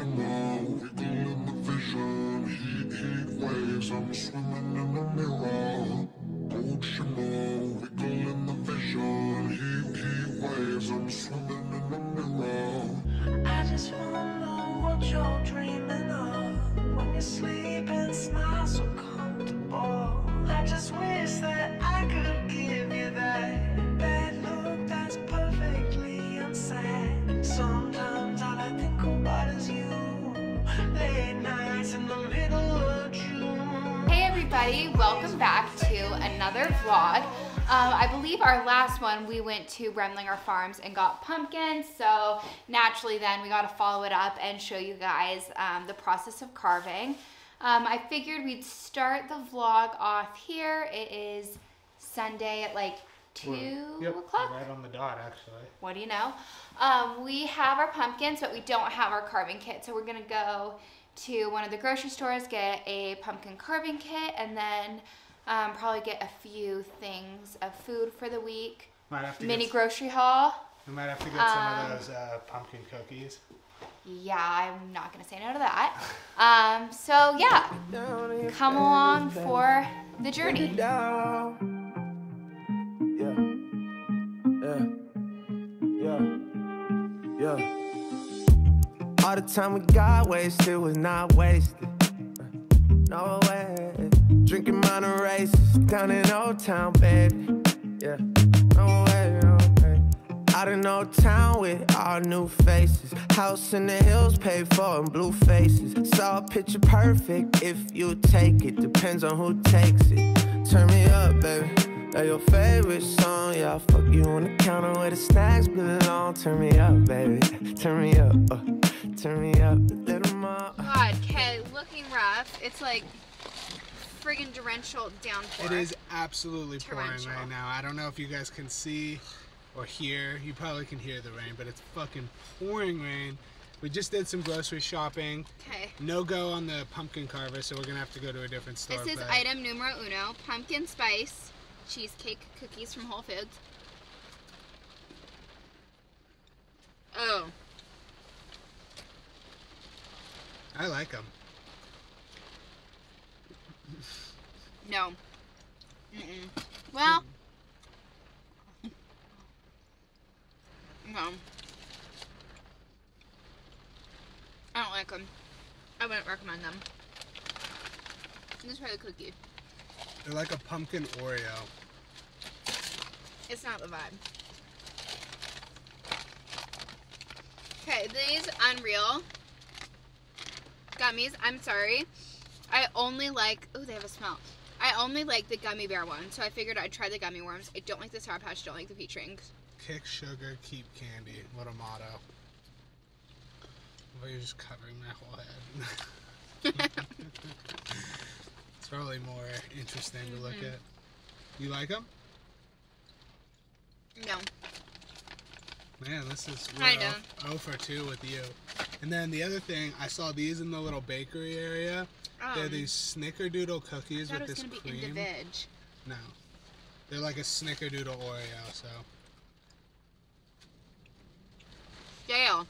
shimmer, wiggle in the vision. Heat, heat waves, I'm swimming in the mirror. Gold shimmer, wiggle in the vision. Heat, heat waves, I'm swimming in the mirror. Everybody, welcome back to another vlog. Um, I believe our last one we went to Remlinger Farms and got pumpkins, so naturally then we got to follow it up and show you guys um, the process of carving. Um, I figured we'd start the vlog off here. It is Sunday at like 2 Yep, o'clock. right on the dot, actually. What do you know? Um, we have our pumpkins, but we don't have our carving kit. So we're gonna go to one of the grocery stores, get a pumpkin carving kit, and then um, probably get a few things of food for the week. Might have to Mini get, grocery haul. we might have to get some um, of those uh, pumpkin cookies. Yeah, I'm not gonna say no to that. Um, so yeah, come along for the journey. Yeah. Yeah. Yeah. Yeah. All the time we got wasted was not wasted. No way. Drinking minor races down in Old Town, baby. Yeah. No way, no way. Out in Old Town with all new faces. House in the hills paid for in blue faces. Saw a picture perfect if you take it. Depends on who takes it. Turn me up, baby. That your favorite song. Yeah, I'll fuck you on the counter where the snacks belong. Turn me up, baby. Turn me up. Uh, turn me up a little more. God, okay, looking rough. It's like friggin' torrential downpour. It is absolutely pouring Torrential. right now. I don't know if you guys can see or hear. You probably can hear the rain, but it's fucking pouring rain. We just did some grocery shopping. Okay. No go on the pumpkin carver, so we're gonna have to go to a different store. This is but item numero uno, pumpkin spice cheesecake cookies from Whole Foods. Oh, I like them. no. Mm-mm. Well, no. I don't like them. I wouldn't recommend them. Let's try the cookie. They're like a pumpkin Oreo. It's not the vibe. Okay, these Unreal gummies. I'm sorry. I only like. Oh, they have a smell. I only like the gummy bear one, so I figured I'd try the gummy worms. I don't like the Sour Patch. Don't like the peach rings. Kick sugar, keep candy. What a motto. Well, you're just covering my whole head. it's probably more interesting to look Mhm. at. You like them? No. Man, this is I know. 0 for 2 with you. And then the other thing, I saw these in the little bakery area. They're Um, these snickerdoodle cookies with this cream. No. They're like a snickerdoodle Oreo, so. Stale.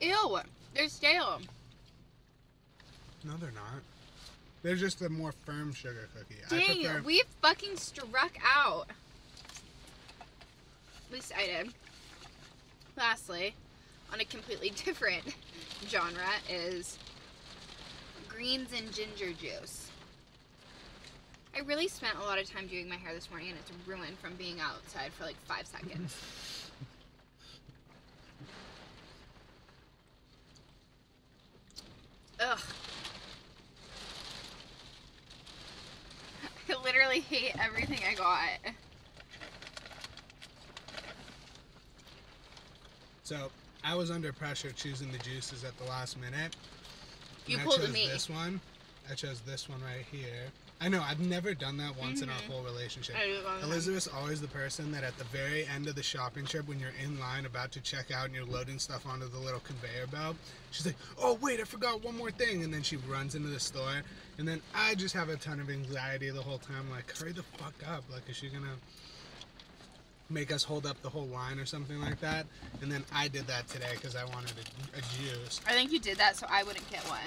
Ew, they're stale. No, they're not. They're just a more firm sugar cookie. I Dang, prefer. we fucking struck out. At least I did. Lastly, on a completely different genre, is greens and ginger juice. I really spent a lot of time doing my hair this morning and it's ruined from being outside for like five seconds. Ugh. I literally hate everything I got. So I was under pressure choosing the juices at the last minute. You pulled I chose me. this one. I chose this one right here. I know I've never done that once in our whole relationship. Mm-hmm. I do it all the time. Elisabeth's always the person that at the very end of the shopping trip, when you're in line about to check out and you're loading stuff onto the little conveyor belt, she's like, "Oh wait, I forgot one more thing," and then she runs into the store, and then I just have a ton of anxiety the whole time. Like, hurry the fuck up! Like, is she gonna? make us hold up the whole line or something like that. And then I did that today because I wanted a, a juice. I think you did that so I wouldn't get one.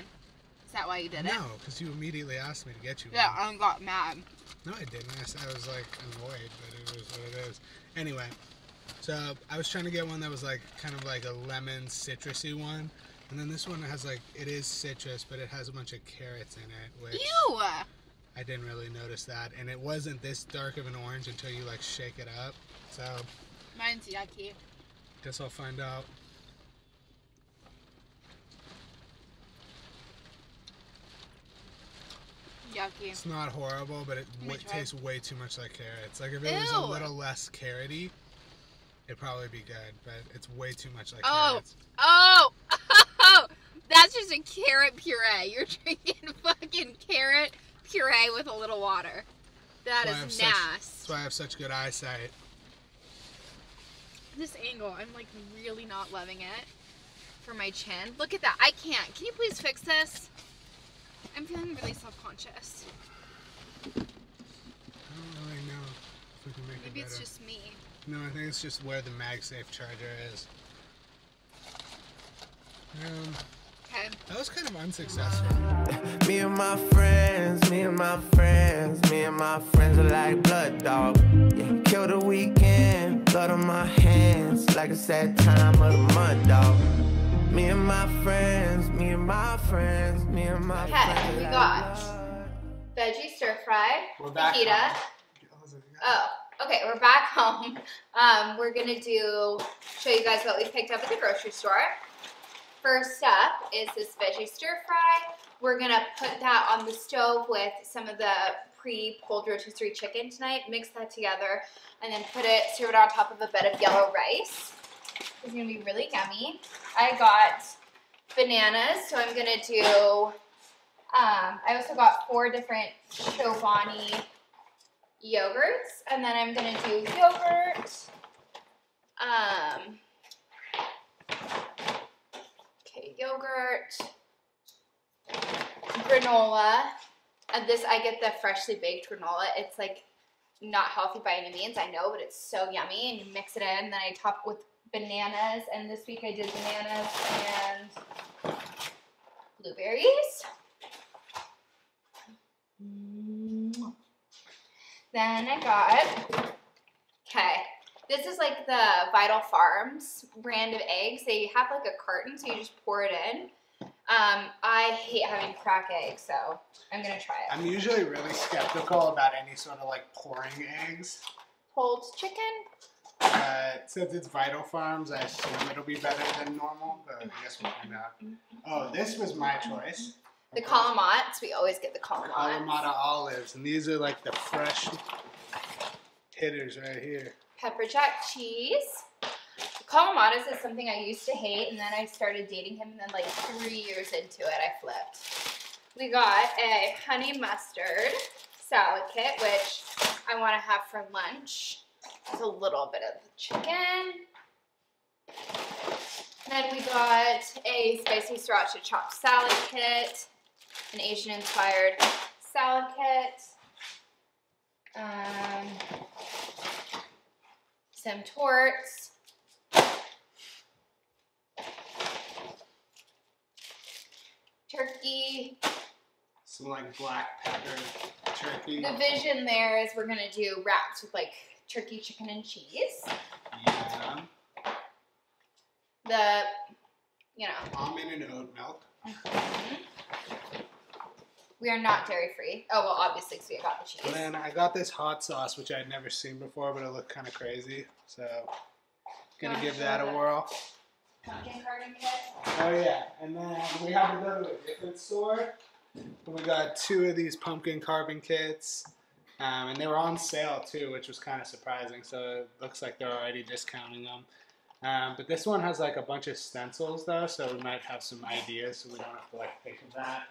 That why you did it? No, because you immediately asked me to get you Yeah, one. I got mad. No, I didn't. I was like annoyed, but it was what it is. Anyway, so I was trying to get one that was like kind of like a lemon citrusy one. And then this one has like, it is citrus, but it has a bunch of carrots in it, which Ew! I didn't really notice that. And it wasn't this dark of an orange until you like shake it up. So, Mine's yucky. guess I'll find out. Yucky. It's not horrible, but it w- tastes way too much like carrots. Like if it was a little less carroty, it'd probably be good. But it's way too much like Oh. carrots. Oh! Oh! That's just a carrot puree. You're drinking fucking carrot puree with a little water. That That's is nasty. That's why I have such good eyesight. This angle, I'm like really not loving it for my chin. Look at that. I can't. Can you please fix this? I'm feeling really self-conscious. I don't really know if we can make Maybe it Maybe it's just me. No, I think it's just where the MagSafe charger is. Um, Okay. that was kind of unsuccessful. Me and my friends, me and my friends, me and my friends are like blood dog. Yeah, kill the weekend, blood on my hands, like it's that time of the month, dog. Me and my friends, me and my friends, me and my Okay, friends. we got- Veggie stir fry. We're. Fajita. Oh, okay, we're back home. Um, we're gonna do show you guys what we picked up at the grocery store. First up is this veggie stir fry. We're gonna put that on the stove with some of the pre-pulled rotisserie chicken tonight. Mix that together, and then put it serve it on top of a bed of yellow rice. It's gonna be really yummy. I got bananas, so I'm gonna do. Um, I also got four different Chobani yogurts, and then I'm gonna do yogurt. Um, okay, yogurt, granola. And this, I get the freshly baked granola. It's like not healthy by any means, I know, but it's so yummy. And you mix it in, then I top it with bananas. And this week I did bananas and blueberries. Then I got, okay, this is like the Vital Farms brand of eggs. They have like a carton, so you just pour it in. Um, I hate having crack eggs, so I'm gonna try it. I'm usually really skeptical about any sort of like pouring eggs. Pulled chicken. Uh, since it's Vital Farms, I assume it'll be better than normal, but I guess we'll find out. Oh, this was my choice. The Kalamats, we always get the Kalamats. Kalamata olives, and these are like the fresh hitters right here. Pepper jack cheese. Kalamatas is something I used to hate, and then I started dating him, and then like three years into it, I flipped. We got a honey mustard salad kit, which I want to have for lunch. With a little bit of chicken. Then we got a spicy sriracha chopped salad kit, an Asian inspired salad kit. Um, some torts. Turkey. Some like black pepper turkey. The vision there is we're gonna do wraps with like turkey, chicken, and cheese. Yeah. Um, the, you know, Almond and oat milk. Mm-hmm. we are not dairy free. Oh well, obviously, because we got the cheese. And then I got this hot sauce, which I'd never seen before, but it looked kind of crazy. So, gonna give that a whirl. Pumpkin carving kit. Oh yeah, and then we have to go to a different store. We got two of these pumpkin carving kits, um, and they were on sale too, which was kind of surprising. So it looks like they're already discounting them. Um, but this one has like a bunch of stencils though, so we might have some ideas, so we don't have to like think of that.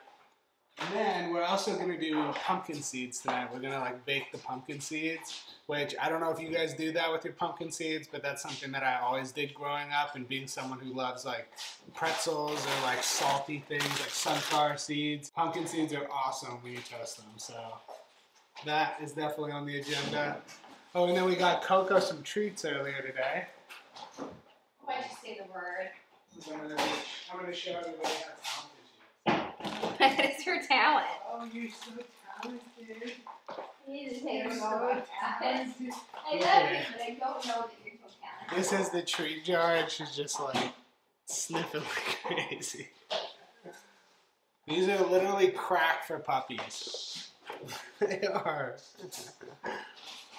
And then we're also gonna do pumpkin seeds tonight. We're gonna like bake the pumpkin seeds, which I don't know if you guys do that with your pumpkin seeds, but that's something that I always did growing up. And being someone who loves like pretzels or like salty things like sunflower seeds, pumpkin seeds are awesome when you toast them. So that is definitely on the agenda. Oh, and then we got Coco some treats earlier today. Why'd you say the word? I'm gonna, I'm gonna show everybody how talented That is your talent. Oh, you're so talented. You need to take You're a so talented. I love you, but I don't know that you're so talented. This is the treat jar, and she's just like sniffing like crazy. These are literally crack for puppies. they are.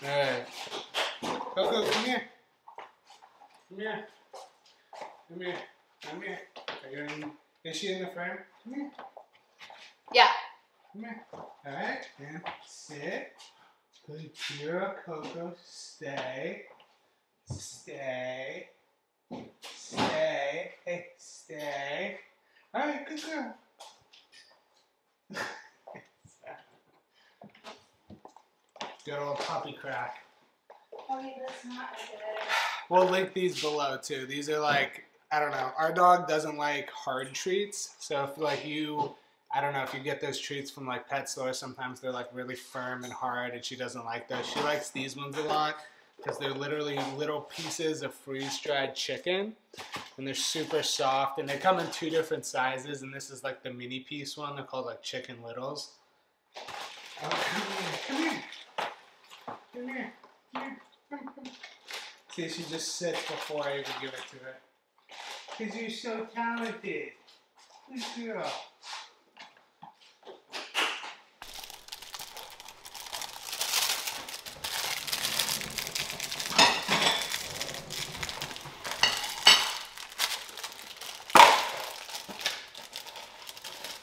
Alright. Coco, come here. Come here. Come here. Come here. Are you in, is she in the frame? Come here. Yeah. Come here. Alright, and sit. Good girl, Coco. Stay. Stay. Stay. Hey, stay. Alright, good girl. Good old puppy crack. Okay, that's not a. We'll link these below too. These are like I don't know. Our dog doesn't like hard treats, so if like you, I don't know if you get those treats from like pet stores. Sometimes they're like really firm and hard, and she doesn't like those. She likes these ones a lot because they're literally little pieces of freeze dried chicken, and they're super soft. And they come in two different sizes, and this is like the mini piece one. They're called like chicken littles. Oh, come here, come here, come here, come here. Come, come. See, she just sits before I even give it to her. Because you're so talented. Good girl.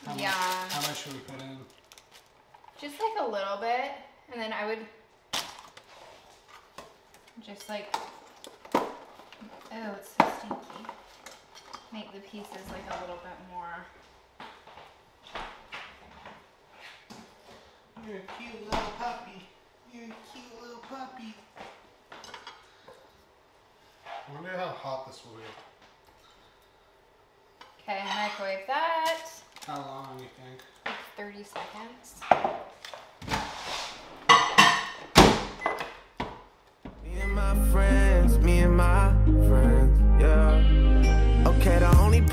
How Yeah. Much, how much should we put in? Just like a little bit, and then I would just like, oh, it's so stinky. Make the pieces like a little bit more. You're a cute little puppy. You're a cute little puppy. I wonder how hot this will be. Okay, microwave that. How long do you think? Like 30 seconds.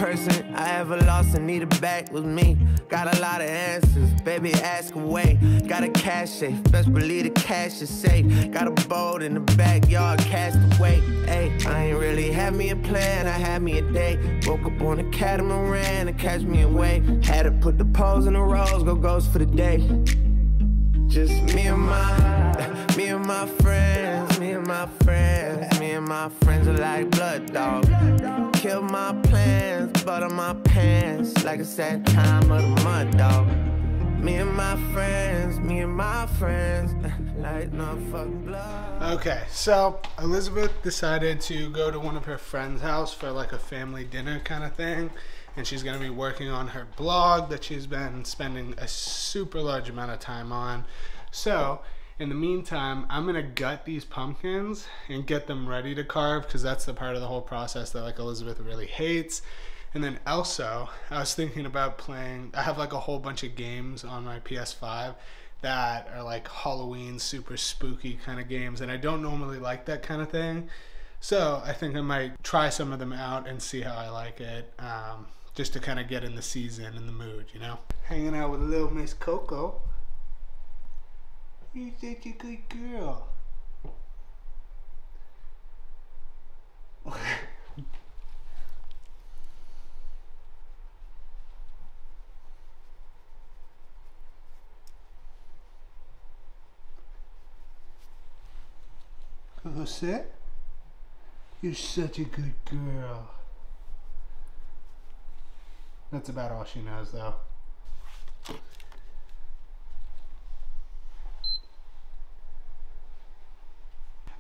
Person I ever lost and needed back was me. Got a lot of answers, baby, ask away. Got a cash safe, best believe the cash is safe. Got a boat in the backyard, cast away. Hey, I ain't really had me a plan, I had me a day. Woke up on a catamaran to catch me away. Had to put the poles in the rows, go ghost for the day. Just me and my, me and my friends, me and my friends, me and my friends are like blood dog. Kill my plans, butter my pants, like it's that time of the month, dog. Me and my friends, me and my friends, like no fucking blood. Okay, so Elisabeth decided to go to one of her friends' house for like a family dinner kind of thing. And she's going to be working on her blog that she's been spending a super large amount of time on. So, in the meantime, I'm to gut these pumpkins and get them ready to carve because that's the part of the whole process that like Elisabeth really hates. And then also, I was thinking about playing, I have like a whole bunch of games on my PS5 that are like Halloween super spooky kind of games and I don't normally like that kind of thing. So I think I might try some of them out and see how I like it, um, just to kind of get in the season and the mood, you know. Hanging out with little Miss Coco. You're such a good girl. Sit. You're such a good girl. That's about all she knows, though.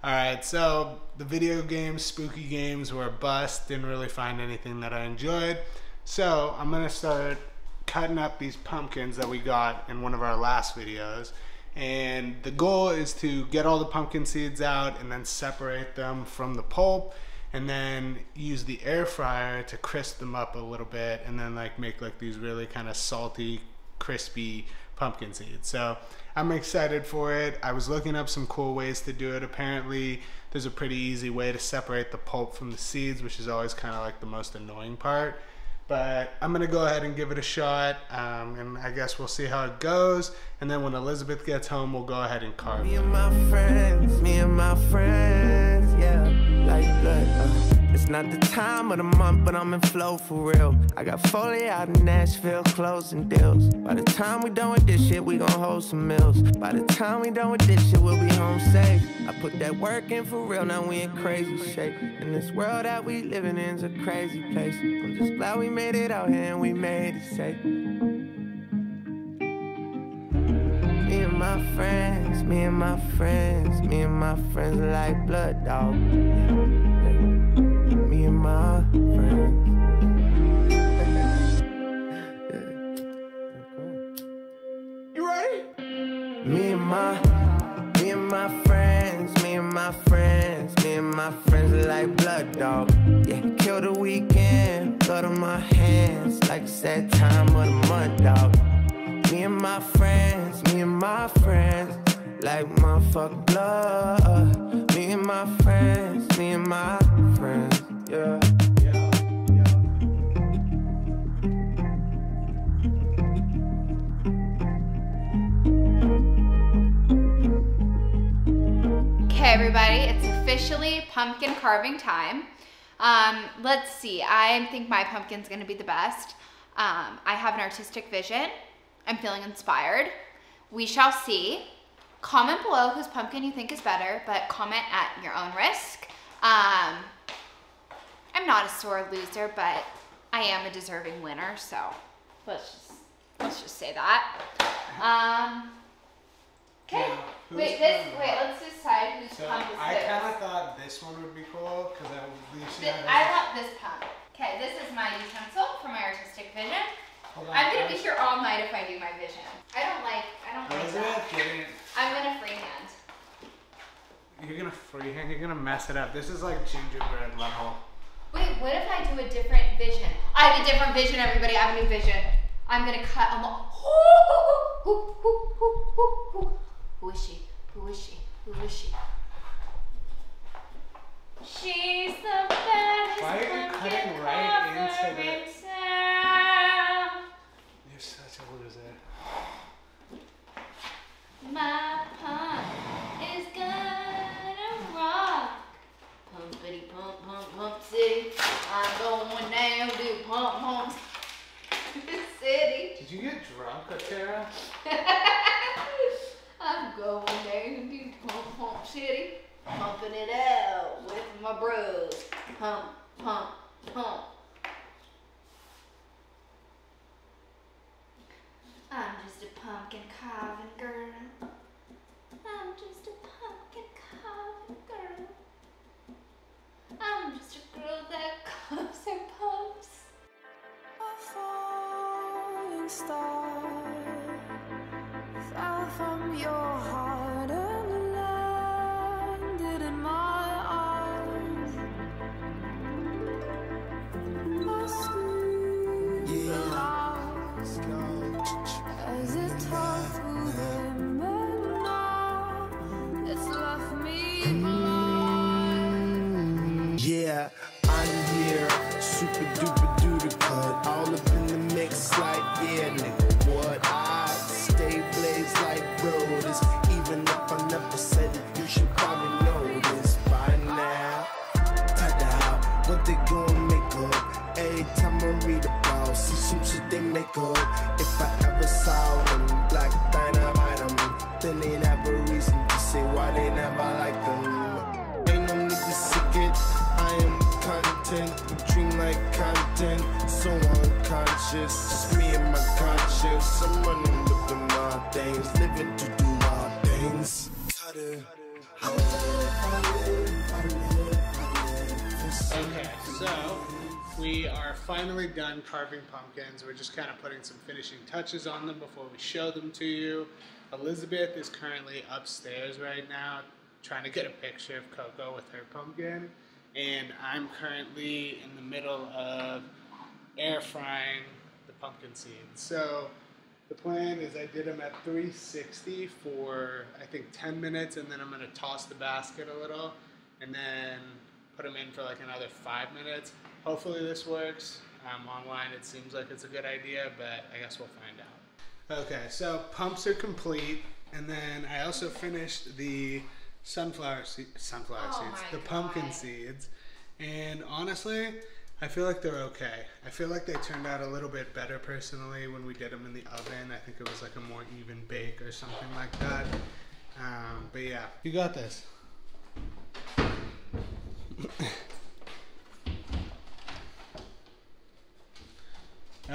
Alright, so the video games, spooky games were a bust. Didn't really find anything that I enjoyed. So I'm going to start cutting up these pumpkins that we got in one of our last videos. And the goal is to get all the pumpkin seeds out and then separate them from the pulp and then use the air fryer to crisp them up a little bit and then like make like these really kind of salty, crispy pumpkin seeds. So I'm excited for it. I was looking up some cool ways to do it. Apparently, there's a pretty easy way to separate the pulp from the seeds, which is always kind of like the most annoying part. But I'm gonna go ahead and give it a shot, um, and I guess we'll see how it goes. And then when Elisabeth gets home, we'll go ahead and carve. Me and my friends, me and my friends, yeah, like blood. Uh, it's not the time of the month, but I'm in flow for real. I got Foley out in Nashville closing deals. By the time we done with this shit, we gon' hold some meals. By the time we done with this shit, we'll be home safe. I put that work in for real, now we in crazy shape. And this world that we living in's a crazy place. I'm just glad we made it out here and we made it safe. My friends, me and my friends, me and my friends like blood dog. Me and my friends. You ready? Me and my, me and my friends, me and my friends, me and my friends like blood dog. Yeah, kill the weekend, blood on my hands, like it's that time of the month, dog. Me and my friends, my friends, like motherfucking blood. Me and my friends, me and my friends, yeah. Okay, everybody, it's officially pumpkin carving time. Um, let's see. I think my pumpkin's gonna be the best. Um, I have an artistic vision. I'm feeling inspired. We shall see. Comment below whose pumpkin you think is better, but comment at your own risk. Um, I'm not a sore loser, but I am a deserving winner, so let's just let's just say that. Um, okay. Yeah, wait, this wait. Let's decide whose So pump is I kind of thought this one would be cool because least you Th- I love this pump. Okay, this is my utensil for my artistic vision. Hold on, I'm gonna be here all night if I do my vision. I don't like. I don't like that. getting it. I'm gonna freehand. You're gonna freehand. You're gonna mess it up. This is like gingerbread level. Wait, what if I do a different vision? I have a different vision, everybody. I have a new vision. I'm gonna cut a lo- who, who, who, who, who, who. Who is she? Who is she? Who is she? She's the best. Why are you cutting right into the- star fell from your heart what they gon' make up? Every time I read about, see some shit they make up. If I ever saw them black dynamite them, then they'd have a reason to say why they never like them. Ain't no need to seek it. I am content, dream like content, so unconscious. Just me and my conscience. I'm running with my things, living to do my things. Cutter. So we are finally done carving pumpkins. We're just kind of putting some finishing touches on them before we show them to you. Elisabeth is currently upstairs right now trying to get a picture of Coco with her pumpkin. And I'm currently in the middle of air frying the pumpkin seeds. So The plan is I did them at 360 for I think 10 minutes, and then I'm gonna toss the basket a little, and then put them in for like another five minutes. Hopefully this works. Um, online it seems like it's a good idea, but I guess we'll find out. Okay, so pumps are complete, and then I also finished the sunflower se- sunflower Oh seeds, my the pumpkin seeds, and honestly, I feel like they're okay. I feel like they turned out a little bit better personally when we did them in the oven. I think it was like a more even bake or something like that. Um, but yeah, you got this.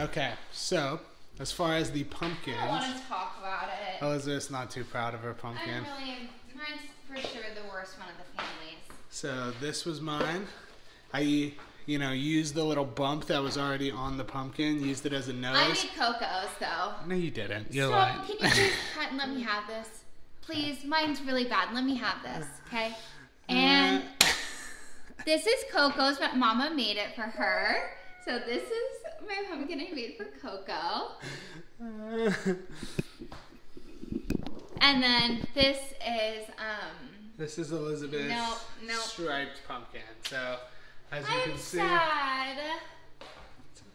Okay, so as far as the pumpkins, I don't want to talk about it. Elisabeth's not too proud of her pumpkin. I'm really, mine's for sure the worst one of the families. So this was mine. I, you know, used the little bump that was already on the pumpkin, used it as a nose. I made Coco's though. no, you didn't. You're Stop. lying. Can you please cut and let me have this? Please, mine's really bad. Let me have this, okay? Uh, and this is Coco's, but Mama made it for her. So this is my pumpkin I made for Coco. And then this is um this is Elisabeth's No, no. striped pumpkin. So, as you I'm can see, sad.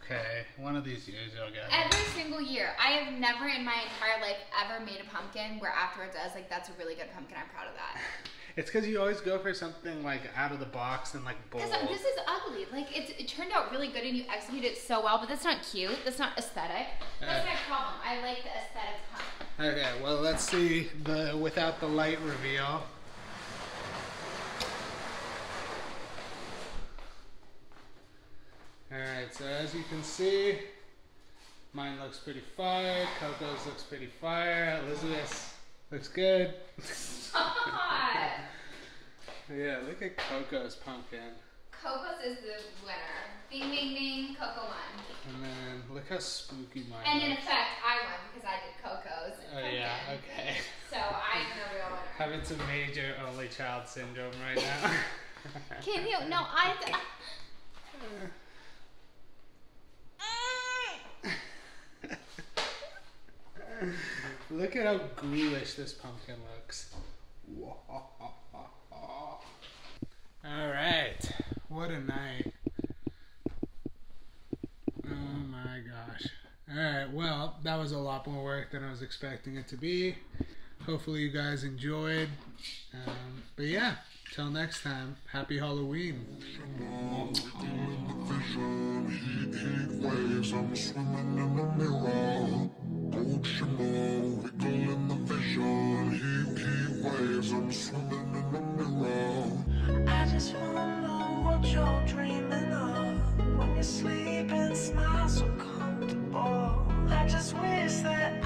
Okay. One of these years you'll get. it. Every single year. I have never in my entire life ever made a pumpkin where afterwards I was like, that's a really good pumpkin. I'm proud of that. It's because you always go for something like out of the box and like bold. Because this is ugly. Like it's, it turned out really good and you executed it so well, but that's not cute. That's not aesthetic. That's Uh. my problem. I like the aesthetic part. Okay, well let's see the without the light reveal. Alright, so as you can see, mine looks pretty fire, Coco's looks pretty fire, Elizabeth's looks good. Yeah, look at Coco's pumpkin. Coco's is the winner. Bing, bing, bing. Coco won. And then look how spooky mine And in effect, I won because I did Coco's. Oh yeah, okay. So I'm the real winner. Having some major only child syndrome right now. Can you? No, I. Look at how ghoulish this pumpkin looks. Alright, what a night. Oh my gosh. Alright, well, that was a lot more work than I was expecting it to be. Hopefully, you guys enjoyed. Um, but yeah, till next time, happy Halloween. I'm swimming in the mirror. Don't you know, wiggle in the vision. Heat, heat waves, I'm swimming in the mirror. I just wanna know what you're dreaming of When you're sleeping, smile so comfortable. I just wish that